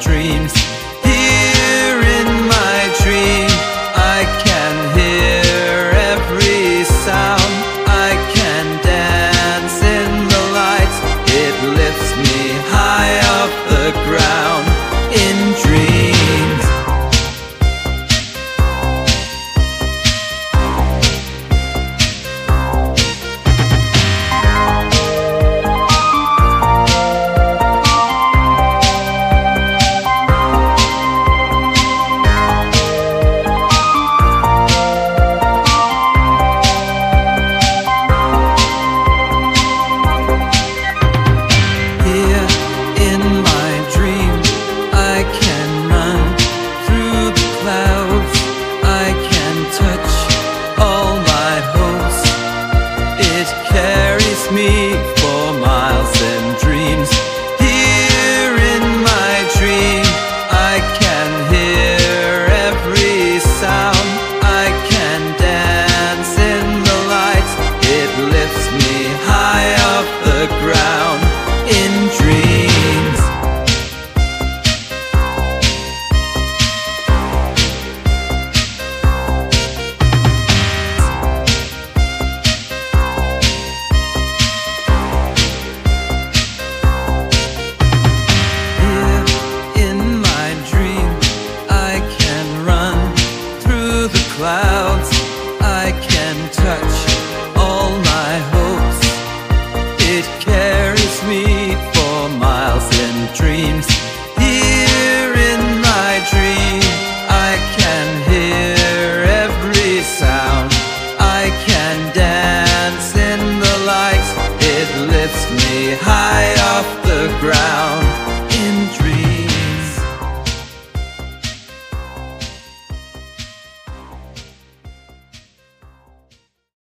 dreams. Me dreams.